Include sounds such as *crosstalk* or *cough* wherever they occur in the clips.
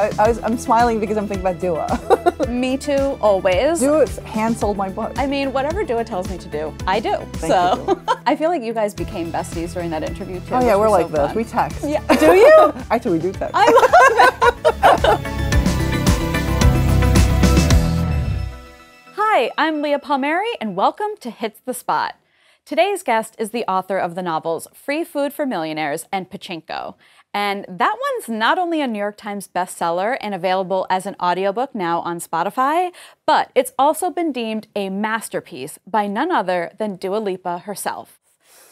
I, I was, I'm smiling because I'm thinking about Dua. *laughs* Me too, always. Dua's hand sold my book. I mean, whatever Dua tells me to do, I do. Thank so you, *laughs* I feel like you guys became besties during that interview too. oh yeah, we're like so this. fun. We text. Yeah. *laughs* Do you? Actually, we do text. I love it. Hi, I'm Leah Palmieri, and welcome to Hits the Spot. Today's guest is the author of the novels Free Food for Millionaires and Pachinko. And that one's not only a New York Times bestseller and available as an audiobook now on Spotify, but it's also been deemed a masterpiece by none other than Dua Lipa herself.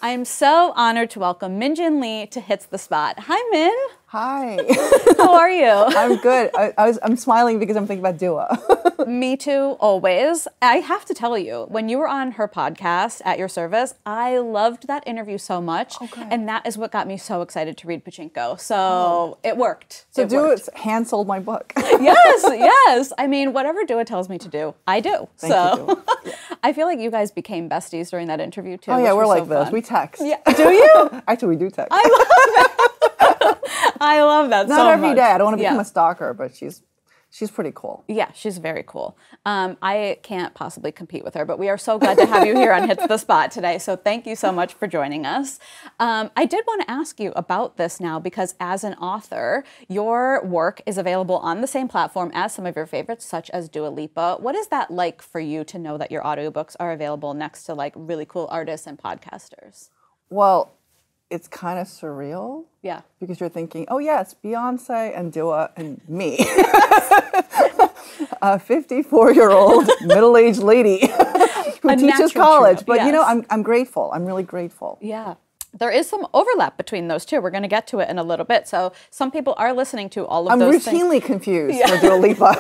I am so honored to welcome Min Jin Lee to Hits the Spot. Hi, Min. Hi. *laughs* How are you? *laughs* I'm good. I, I was, I'm smiling because I'm thinking about Dua. *laughs* Me too, always. I have to tell you, when you were on her podcast at your service, I loved that interview so much. Oh, good. And that is what got me so excited to read Pachinko. So oh. it worked. so it worked. Hand sold my book. yes, yes. I mean, whatever Dua tells me to do, I do. Thank so you, I feel like you guys became besties during that interview too. oh yeah, we're like so this. fun. We text. Yeah. Do you? Actually, we do text. I love that Not so every much. day. I don't want to become Yeah. a stalker, but she's she's pretty cool. Yeah, she's very cool. Um, I can't possibly compete with her, but we are so glad to have you here on Hits the Spot today. So thank you so much for joining us. Um, I did want to ask you about this now because as an author, your work is available on the same platform as some of your favorites, such as Dua Lipa. What is that like for you to know that your audiobooks are available next to like really cool artists and podcasters? Well, it's kind of surreal. Yeah. because you're thinking, oh yes, Beyonce and Dua and me, *laughs* a 54 year old middle aged lady *laughs* who A teaches college. trio, But you know. I'm, I'm grateful. I'm really grateful. Yeah. There is some overlap between those two. We're going to get to it in a little bit. So some people are listening to all of those. I'm those things. routinely confused for Dua Lipa.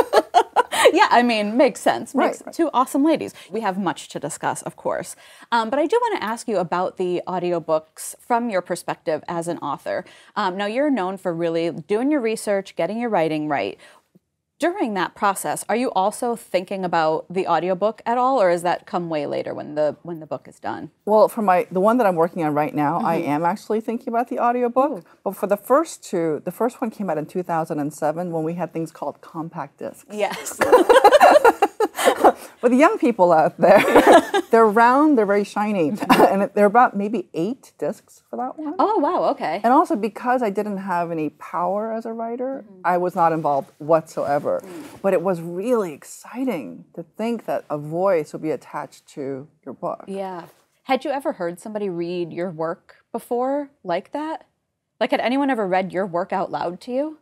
*laughs* *laughs* yeah, I mean, makes sense. Makes Right, right. two awesome ladies. We have much to discuss, of course. Um, but I do want to ask you about the audiobooks from your perspective as an author. Um, now, you're known for really doing your research, getting your writing right. During that process, are you also thinking about the audiobook at all, or does that come way later when the when the book is done? well, for my the one that I'm working on right now, I mm-hmm. am actually thinking about the audiobook. But for the first two, the first one came out in 2007 when we had things called compact discs. Yes. *laughs* *laughs* For the young people out there, *laughs* they're round, they're very shiny, mm-hmm. and they're about maybe eight discs for that one. oh wow. Okay. And also because I didn't have any power as a writer, mm-hmm. I was not involved whatsoever. Mm. But it was really exciting to think that a voice would be attached to your book. Yeah. Had you ever heard somebody read your work before like that? Like, had anyone ever read your work out loud to you?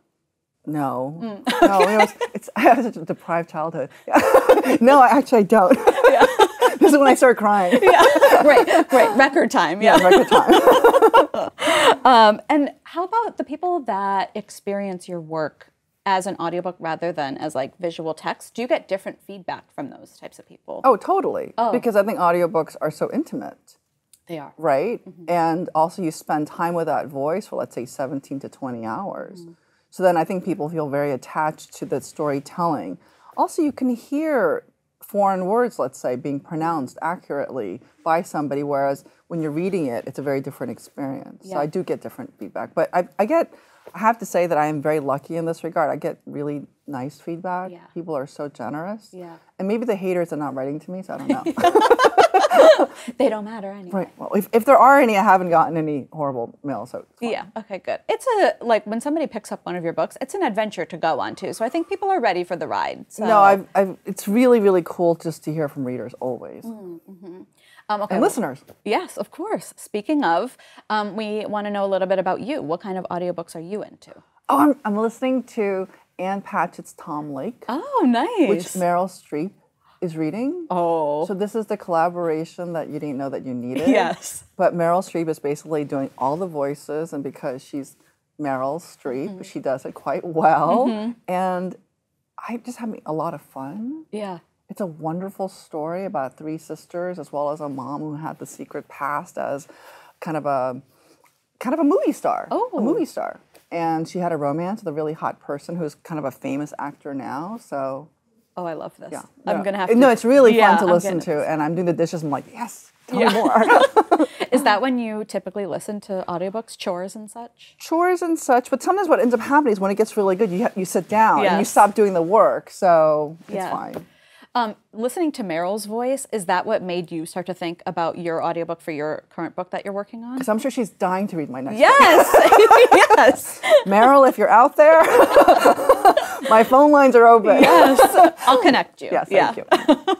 No, mm. *laughs* no, it was, it's, I had such a deprived childhood. *laughs* no, I actually don't. *laughs* this is when I start crying. great, great. Record time. Yeah. Record time. Um, and how about the people that experience your work as an audiobook rather than as like visual text? Do you get different feedback from those types of people? Oh, totally. Oh. Because I think audiobooks are so intimate. they are. right? Mm-hmm. And also, you spend time with that voice for, let's say, 17 to 20 hours. Mm-hmm. So then I think people feel very attached to the storytelling. Also, you can hear foreign words, let's say, being pronounced accurately by somebody, whereas when you're reading it, it's a very different experience. So I do get different feedback. But I, I get, I have to say that I am very lucky in this regard. I get really nice feedback. Yeah. People are so generous. Yeah. And maybe the haters are not writing to me, so I don't know. *laughs* They don't matter anyway. Right. Well, if, if there are any, I haven't gotten any horrible mail. So. Yeah. Okay. Good. It's a like when somebody picks up one of your books, it's an adventure to go on too. So I think people are ready for the ride. So. no, I've, I've, it's really, really cool just to hear from readers always um, okay. and listeners. Yes, of course. Speaking of, um, we want to know a little bit about you. What kind of audiobooks are you into? Oh, I'm, I'm listening to Ann Patchett's Tom Lake, Oh, nice. which Meryl Streep is reading. oh, So this is the collaboration that you didn't know that you needed. *laughs* Yes. But Meryl Streep is basically doing all the voices, and because she's Meryl Streep, Mm-hmm. she does it quite well. And I just having a lot of fun. yeah. It's a wonderful story about three sisters as well as a mom who had the secret past as kind of a kind of a movie star. Oh. A movie star. And she had a romance with a really hot person who's kind of a famous actor now. So Oh, I love this. Yeah. I'm Yeah. gonna have to. No, it's really Yeah, fun to listen to, and I'm doing the dishes. I'm like, yes, tell Yeah. me more. *laughs* *laughs* Is that when you typically listen to audiobooks, chores and such? Chores and such, but sometimes what ends up happening is when it gets really good, you ha- you sit down and you stop doing the work, so it's Yeah. fine. Um, listening to Meryl's voice, is that what made you start to think about your audiobook for your current book that you're working on? Because I'm sure she's dying to read my next. Yes. *laughs* yes. Meryl, if you're out there, *laughs* my phone lines are open. Yes. *laughs* I'll connect you. Yes, yeah. thank you.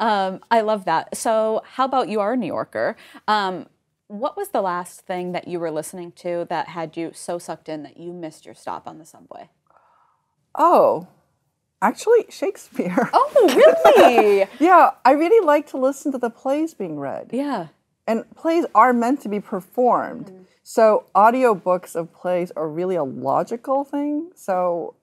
Um, I love that. So, how about you are a New Yorker? Um, what was the last thing that you were listening to that had you so sucked in that you missed your stop on the subway? Oh, actually, Shakespeare. Oh, really? *laughs* Yeah, I really like to listen to the plays being read. yeah. And plays are meant to be performed. Mm-hmm. So audiobooks of plays are really a logical thing. So,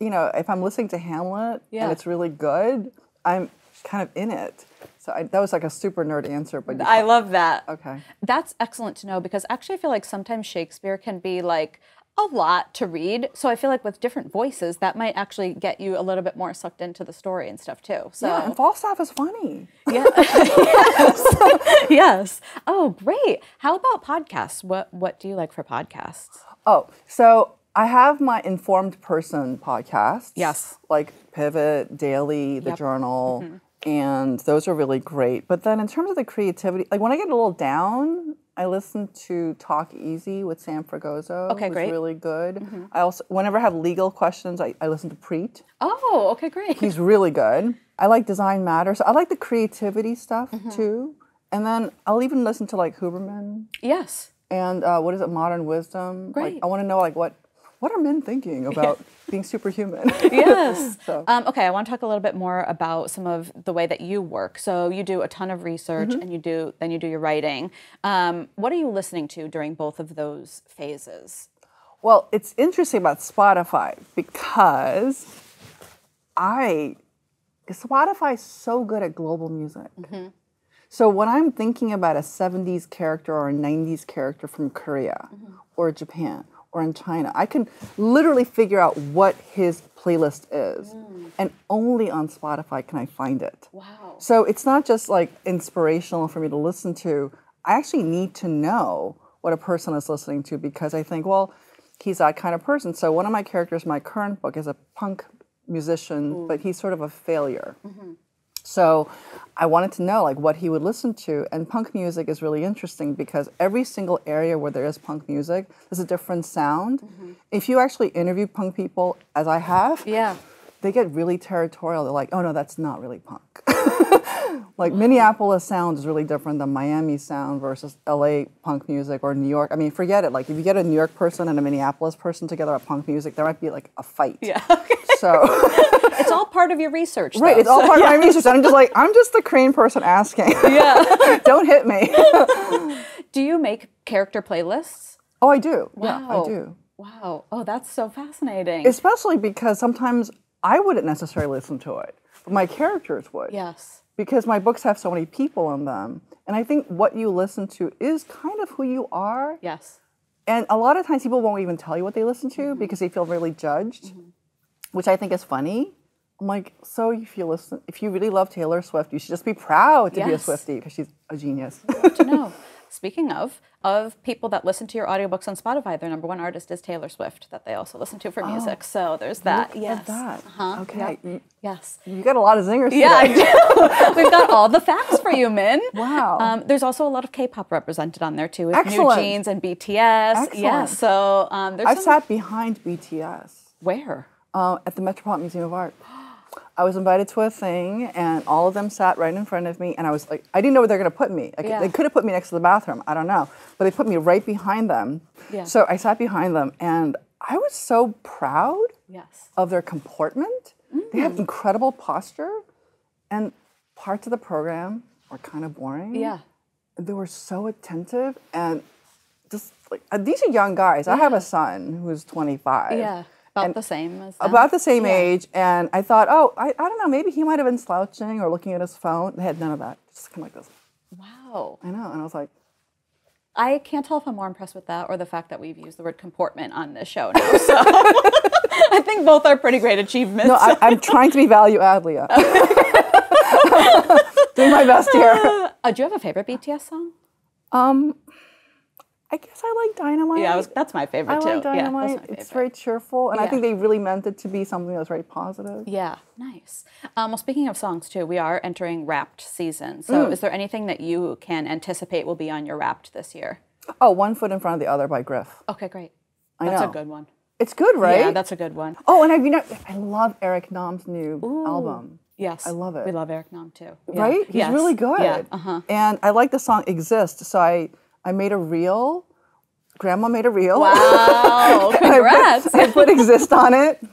you know, if I'm listening to Hamlet Yeah. and it's really good, I'm kind of in it. So I, that was like a super nerd answer, but I love that. okay. That's excellent to know because actually I feel like sometimes Shakespeare can be like a lot to read. So I feel like with different voices, that might actually get you a little bit more sucked into the story and stuff too. So Yeah, and Falstaff is funny. *laughs* Yeah. yes. *laughs* yes. Oh, great. How about podcasts? What What do you like for podcasts? Oh, so I have my informed person podcast. Yes. Like Pivot, Daily, The Yep. Journal, mm-hmm. and those are really great. But then in terms of the creativity, like when I get a little down, I listen to Talk Easy with Sam Fragoso. Okay, great. really good. I also, whenever I have legal questions, I, I listen to Preet. Oh, okay, great. He's really good. I like Design Matters. I like the creativity stuff Mm-hmm. too. And then I'll even listen to like Huberman Yes. and uh, what is it, Modern Wisdom. Great. Like, I want to know like what what are men thinking *laughs* about being superhuman? *laughs* Yes. *laughs* So- um, okay, I want to talk a little bit more about some of the way that you work. So you do a ton of research, and you do then you do your writing. Um, what are you listening to during both of those phases? well, it's interesting about Spotify because I Spotify is so good at global music. So when I'm thinking about a 70s character or a 90s character from Korea or Japan or in China, I can literally figure out what his playlist is. Mm. And only on Spotify can I find it. Wow. So it's not just like inspirational for me to listen to. I actually need to know what a person is listening to because I think, well, he's that kind of person. So one of my characters, my current book, is a punk musician, but he's sort of a failure. Mm-hmm. So I wanted to know like what he would listen to. And punk music is really interesting because every single area where there is punk music, there's a different sound. Mm-hmm. If you actually interview punk people, as I have, Yeah. they get really territorial. They're like, oh no, that's not really punk. Like Minneapolis sound is really different than Miami sound versus LA punk music or New York. I mean, forget it. Like if you get a New York person and a Minneapolis person together at punk music, there might be like a fight. Yeah. *laughs* So *laughs* it's all part of your research. right, though, it's all so- part of my research. I'm just like, I'm just the crane person asking. *laughs* Yeah. Don't hit me. do you make character playlists? oh, I do. Yeah, Wow. I do. Wow. Oh, that's so fascinating. Especially because sometimes I wouldn't necessarily listen to it, but my characters would. yes. Because my books have so many people in them. And I think what you listen to is kind of who you are. Yes. And a lot of times people won't even tell you what they listen to mm-hmm. because they feel really judged, mm-hmm. which I think is funny. I'm like, so if you listen, if you really love Taylor Swift, you should just be proud to be a Yes. Swiftie because she's a genius. to know. *laughs* Speaking of, of people that listen to your audiobooks on Spotify, their number one artist is Taylor Swift, that they also listen to for music. So there's that. Oh. Yes. at that. Uh-huh. Okay, you, Yes. you got a lot of zingers Yeah, I do. *laughs* We've got all the facts for you, Min. Wow. Um, there's also a lot of K-pop represented on there too, with Excellent. NewJeans and BTS. Yeah. So um, there's I've some, sat behind BTS. where? uh, at the Metropolitan Museum of Art. *gasps* I was invited to a thing, and all of them sat right in front of me, and I was like, I didn't know where they're going to put me. Like, Yeah. They could have put me next to the bathroom. I don't know, but they put me right behind them. Yeah. So I sat behind them, and I was so proud Yes. of their comportment. They Mm. have incredible posture, and parts of the program were kind of boring. Yeah. They were so attentive, and just like uh, these are young guys. Yeah. I have a son who's 25. Yeah. About And the same as them. about the same Yeah. age, and I thought, oh, I, I don't know, maybe he might have been slouching or looking at his phone. They had none of that. Just kind of like this. Wow. I know, and I was like, I can't tell if I'm more impressed with that or the fact that we've used the word comportment on this show now. So *laughs* I think both are pretty great achievements. No, I, I'm trying to be value add, Leah. *laughs* *laughs* Doing my best here. Uh, do you have a favorite BTS song? Um, I guess I like Dynamite. Yeah, I was, that's my favorite I too. like Yeah, Dynamite. that's my it's very cheerful, and I think they really meant it to be something that was very positive. Yeah, nice. Um, well, speaking of songs too, we are entering Wrapped season. So, Mm. is there anything that you can anticipate will be on your Wrapped this year? Oh, One Foot in Front of the Other by Griff. Okay, great. I That's know. a good one. It's good, right? Yeah, that's a good one. oh, and I, you know, I love Eric Nam's new album. Yes, I love it. We love Eric Nam too. Yeah. Right? He's Yes. really good. Yeah. Uh huh. And I like the song Exist, so I I made a reel. Grandma made a reel. Wow! *laughs* Congrats. I put Exist on it.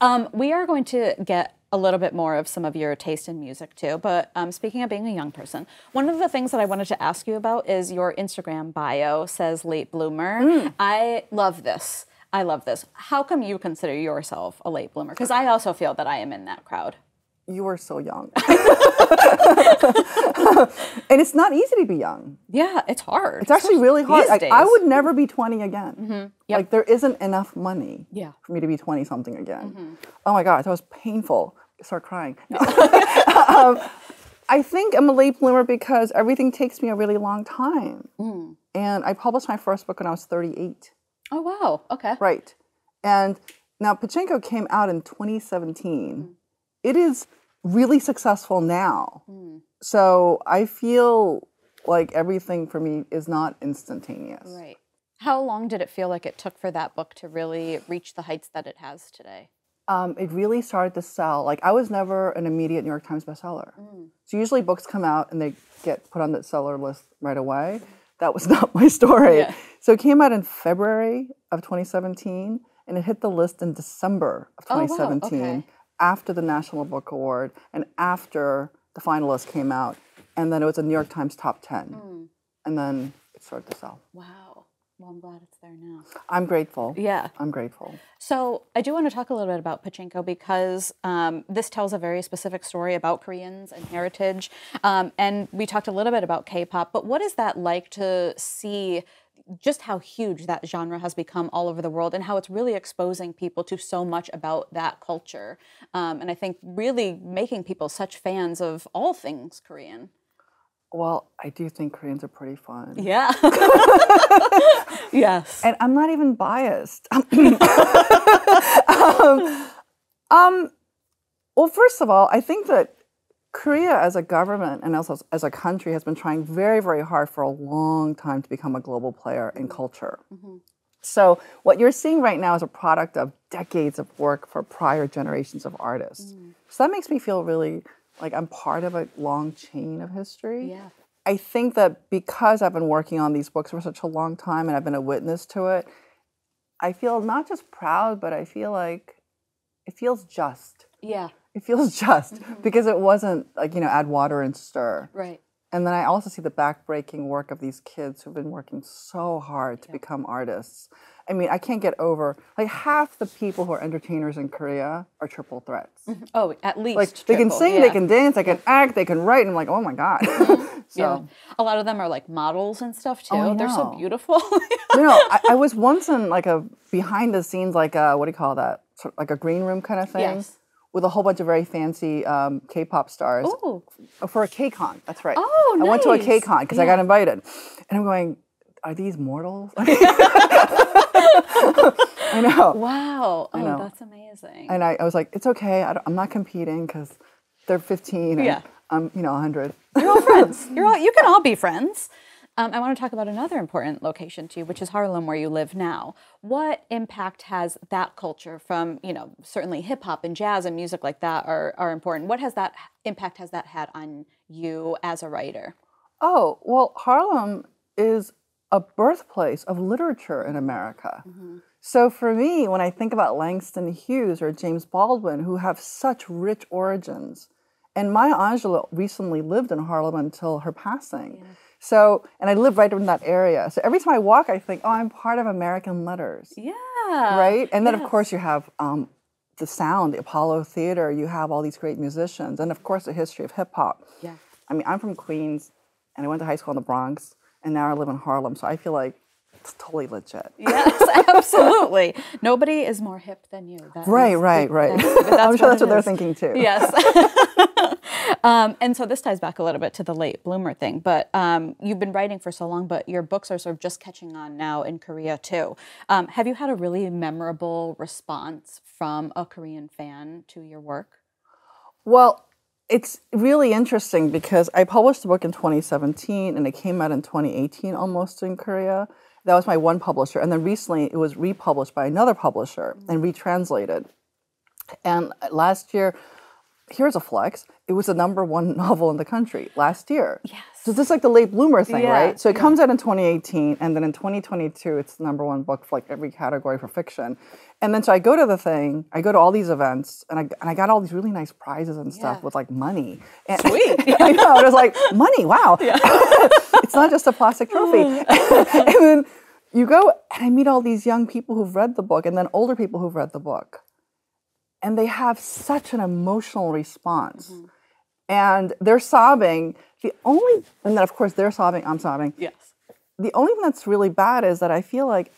Um, we are going to get a little bit more of some of your taste in music too. But um, speaking of being a young person, one of the things that I wanted to ask you about is your Instagram bio says late bloomer. Mm. I love this. I love this. How come you consider yourself a late bloomer? Because I also feel that I am in that crowd. You are so young. *laughs* and it's not easy to be young. Yeah, it's hard. It's actually really hard. Like, I. Would never be 20 again. Yep. Like there isn't enough money Yeah. for me to be 20 something again. Mm-hmm. Oh my God, that was painful. I start crying. No. *laughs* *laughs* um, I think I'm a late bloomer because everything takes me a really long time. Mm. And I published my first book when I was 38. Oh wow. Okay. Right. And now Pachinko came out in 2017. Mm. It is really successful now. Mm. So I feel like everything for me is not instantaneous. Right. How long did it feel like it took for that book to really reach the heights that it has today? Um, it really started to sell. Like I was never an immediate New York Times bestseller. So usually books come out and they get put on the seller list right away. That was *laughs* not my story. Yeah. So it came out in February of 2017 and it hit the list in December of 2017. Oh, wow. 2017 Okay. After the National Book Award and after the finalists came out. And then it was a New York Times top 10. And then it started to sell. Wow. Well, I'm glad it's there now. I'm grateful. Yeah. I'm grateful. So I do want to talk a little bit about Pachinko because um, this tells a very specific story about Koreans and heritage. Um, and we talked a little bit about K-pop, but what is that like to see just how huge that genre has become all over the world and how it's really exposing people to so much about that culture? Um, and I think really making people such fans of all things Korean. Well, I do think Koreans are pretty fun. Yeah. *laughs* yes. and I'm not even biased. *laughs* um, um, well, first of all, I think that Korea as a government and also as- a country has been trying very, very hard for a long time to become a global player in culture. Mm-hmm. So, what you're seeing right now is a product of decades of work for prior generations of artists. Mm. So, that makes me feel really like I'm part of a long chain of history. Yeah. I think that because I've been working on these books for such a long time and I've been a witness to it, I feel not just proud, but I feel like it feels just. Yeah. It feels *laughs* just mm-hmm. because it wasn't like, you know, add water and stir. Right. And then I also see the backbreaking work of these kids who've been working so hard to become artists. I mean, I can't get over like half the people who are entertainers in Korea are triple threats. Mm-hmm. Oh, at least. Like they can sing, yeah. they can dance, they can act, they can write, and I'm like, oh my god. Mm-hmm. *laughs* so Yeah. A lot of them are like models and stuff oh, too. Oh, They're so beautiful. *laughs* you know, I, I was once in like a behind the scenes, like a, what do you call that? Sort of like a green room kind of thing, Yes. With a whole bunch of very fancy um, K-pop stars Ooh. Oh, for a K-Con. That's right. Oh, I went to a nice. K-Con because I got invited, and I'm going, are these mortals? *laughs* I know. Wow. Oh, know. that's amazing. And I, I was like, it's okay. I am not competing because they're 15 and Yeah. I'm, you know, 100. You're all friends. You're all, you can all be friends. Um, I want to talk about another important location to you, which is Harlem, where you live now. What impact has that culture from, you know, certainly hip hop and jazz and music like that are, are important. What has that impact has that had on you as a writer? Oh, well, Harlem is a birthplace of literature in America. So for me, when I think about Langston Hughes or James Baldwin, who have such rich origins, and Maya Angelou recently lived in Harlem until her passing. So, and I live right in that area. So every time I walk, I think, oh, I'm part of American letters, Yeah. right? And then, of course, you have um, the sound, the Apollo Theater, you have all these great musicians, and of course, the history of hip hop. Yeah. I mean, I'm from Queens, and I went to high school in the Bronx, and now I live in Harlem. So I feel like it's totally legit. Yes, *laughs* absolutely. Nobody is more hip than you. That Right, is- right, right. that's- *laughs* I'm sure that's what they're thinking too. Yes. *laughs* um, and so this ties back a little bit to the late bloomer thing, but um, you've been writing for so long, but your books are sort of just catching on now in Korea too. Um, have you had a really memorable response from a Korean fan to your work? Well, it's really interesting because I published the book in 2017 and it came out in 2018 almost in Korea. That was my one publisher. And then recently it was republished by another publisher and retranslated. And last year, here's a flex. It was the number one *laughs* novel in the country last year. Yes. So this is like the late bloomer thing, Yeah, right? So it comes out in 2018, and then in 2022, it's the number one book for like every category for fiction. And then so I go to the thing, I go to all these events, and I and I got all these really nice prizes and stuff Yeah. with like money. And, Sweet. *laughs* I know. It was like money. Wow. *laughs* it's not just a plastic trophy. Mm. and then you go, and I meet all these young people who've read the book, and then older people who've read the book and they have such an emotional response. Mm-hmm. And they're sobbing. The only and then of course they're sobbing i'm sobbing. Yes. the only thing that's really bad is that i feel like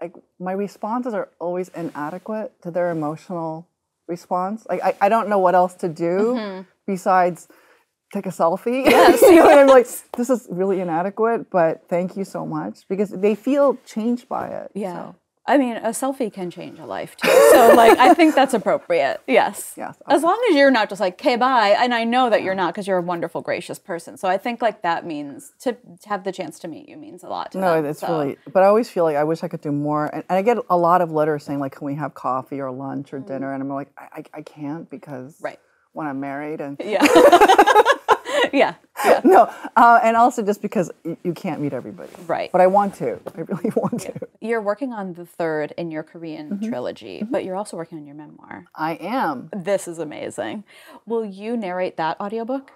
like my responses are always inadequate to their emotional response. Like i, I don't know what else to do mm-hmm. besides take a selfie. *laughs* You know, and i'm like this is really inadequate but thank you so much because they feel changed by it Yeah. so. I mean, a selfie can change a life too. So, like, I think that's appropriate. *laughs* Yes. Yes, As long as you're not just like, okay, bye. And I know that you're not because you're a wonderful, gracious person. So I think like that means to, to have the chance to meet you means a lot to No, them. it's So, really, but I always feel like I wish I could do more. And, and I get a lot of letters saying, like, can we have coffee or lunch or dinner? And I'm like, I, I, I can't because Mm. Right. when I'm married. And Yeah. *laughs* *laughs* *laughs* yeah. Yeah. no, uh, and also just because you, can't meet everybody. Right. But I want to. I really *laughs* want to. You're working on the third in your Korean Mm-hmm. trilogy, but you're also working on your memoir. I am. This is amazing. Will you narrate that audiobook?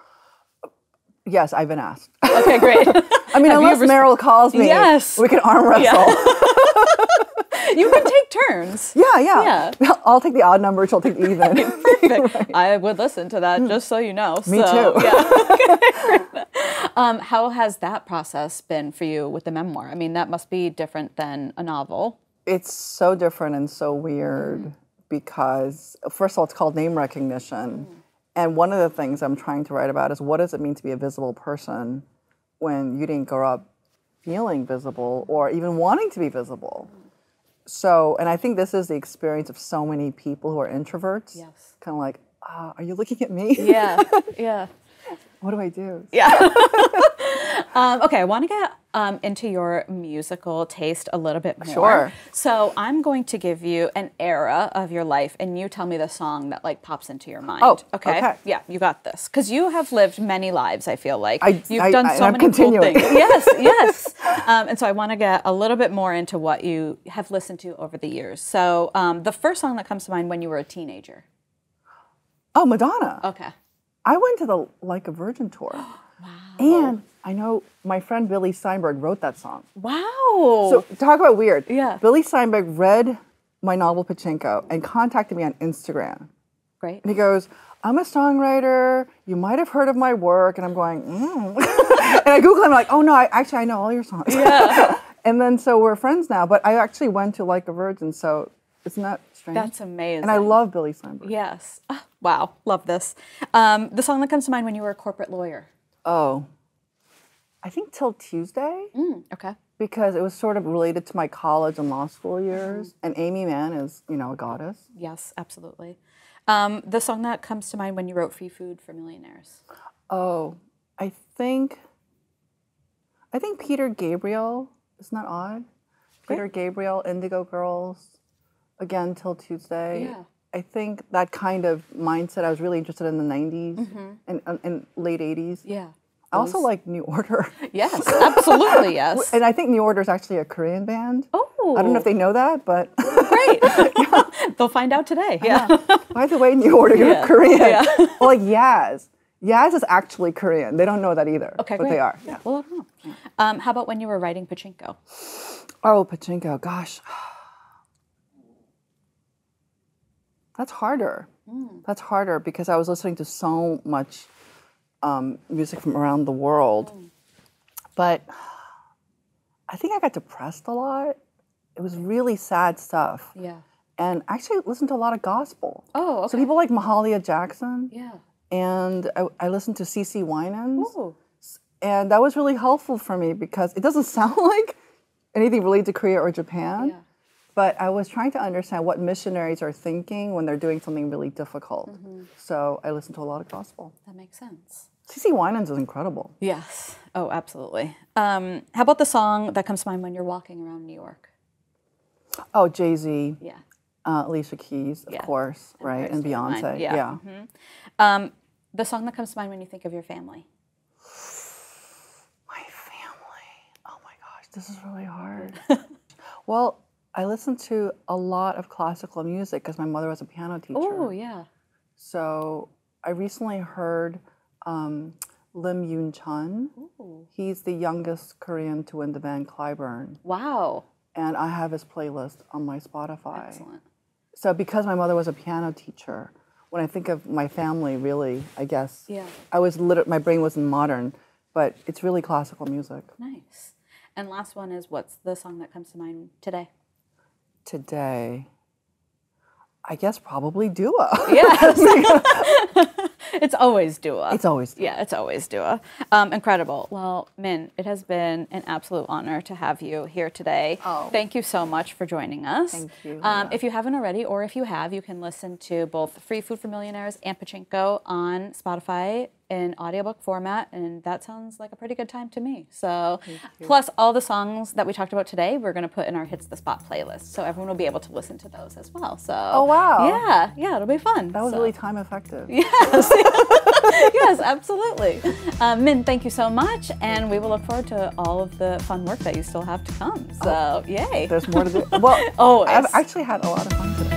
Yes, I've been asked. Okay, great. *laughs* I mean, Have unless Meryl calls me, Yes. we can arm wrestle. you can take turns. Yeah, yeah. *laughs* I'll take the odd number, she'll take the even. *laughs* Perfect. *laughs* I would listen to that hmm. just so you know. Me So, too. Yeah. um, how has that process been for you with the memoir? I mean, that must be different than a novel. it's so different and so weird mm-hmm. because first of all it's called name recognition mm-hmm. and one of the things i'm trying to write about is what does it mean to be a visible person when you didn't grow up feeling visible or even wanting to be visible so and i think this is the experience of so many people who are introverts Yes. kind of like ah, are you looking at me Yeah, *laughs* yeah. what do i do *laughs* Um, okay, I want to get um, into your musical taste a little bit more. Sure. So I'm going to give you an era of your life, and you tell me the song that like pops into your mind. Oh, okay. okay. Yeah, you got this. Because you have lived many lives. I feel like I- you've I- done I- so I'm many continuing. cool things. *laughs* Yes, yes. Um, and so I want to get a little bit more into what you have listened to over the years. So um, the first song that comes to mind when you were a teenager. oh madonna Okay. I went to the Like a Virgin tour. *gasps* wow. And I know my friend Billy Steinberg wrote that song. Wow. So talk about weird. Yeah. Billy Steinberg read my novel Pachinko and contacted me on Instagram. great. And he goes, I'm a songwriter. You might have heard of my work. And I'm going, mm. *laughs* and I Google him, like, oh no, I, actually, I know all your songs. Yeah. *laughs* and then so we're friends now. But I actually went to Like a Virgin. So isn't that strange? That's amazing. and I love Billy Steinberg. Yes. Ah, wow. Love this. Um, the song that comes to mind when you were a corporate lawyer. Oh, I think Till Tuesday. Okay. because it was sort of related to my college and law school Mm-hmm. years. And Aimee Mann is, you know, a goddess. Yes, absolutely. Um, the song that comes to mind when you wrote Free Food for Millionaires. Oh, I think, I think Peter Gabriel. Isn't that odd? Peter Gabriel, Indigo Girls, again till Tuesday. Yeah. I think that kind of mindset. I was really interested in the '90s Mm-hmm. and, and, and late '80s. Yeah. I also like New Order, *laughs* Yes, absolutely. Yes. and I think New Order is actually a Korean band. Oh, I don't know if they know that, but *laughs* great. They'll find out today. Yeah. By the way, New Order, you're Yeah. Korean. Yeah. *laughs* well, like Yaz. Yaz is actually Korean. They don't know that either. Okay, but great. they are. Yeah. Well, I don't know. Um, how about when you were writing Pachinko? Oh, Pachinko. Gosh, that's harder. That's harder because I was listening to so much um, music from around the world. But I think I got depressed a lot. It was really sad stuff. Yeah. And I actually listened to a lot of gospel. Oh, okay. So people like Mahalia Jackson, yeah. and I, I listened to CeCe Winans, Ooh. and that was really helpful for me because it doesn't *laughs* sound like anything related to Korea or Japan. Yeah. But I was trying to understand what missionaries are thinking when they're doing something really difficult. Mm-hmm. So I listened to a lot of gospel. That makes sense. CeCe Winans is incredible. Yes. Oh, absolutely. Um, how about the song that comes to mind when you're walking around New York? Oh, Jay Z, Yeah. uh, Alicia Keys, of Yeah. course, right, and of Mind, Beyonce. yeah. yeah. Um, the song that comes to mind when you think of your family. *sighs* My family. Oh my gosh, this is really hard. *laughs* well, I listened to a lot of classical music because my mother was a piano teacher. Oh, yeah. So I recently heard um, Lim Yunchan. He's the youngest Korean to win the Van Cliburn. Wow. And I have his playlist on my Spotify. Excellent. So because my mother was a piano teacher, when I think of my family, really, I guess Yeah. I was lit- my brain wasn't modern, but it's really classical music. Nice. And last one is what's the song that comes to mind today? Today, I guess probably Dua. Yes. *laughs* it's always Dua. it's always Dua. Yeah, it's always Dua. Um, incredible. Well, Min, it has been an absolute honor to have you here today. Oh. Thank you so much for joining us. Thank you, Um, if you haven't already, or if you have, you can listen to both Free Food for Millionaires and Pachinko on Spotify in audiobook format, and that sounds like a pretty good time to me. So, plus all the songs that we talked about today, we're going to put in our Hits the Spot playlist, so everyone will be able to listen to those as well. So, Oh, wow. yeah, yeah, it'll be fun. That was So- really time effective. *laughs* yes, *laughs* yes, absolutely. Um, Min, thank you so much, and we will look forward to all of the fun work that you still have to come. So, yay! There's more to do. *laughs* Well, Oh, I've actually had a lot of fun today.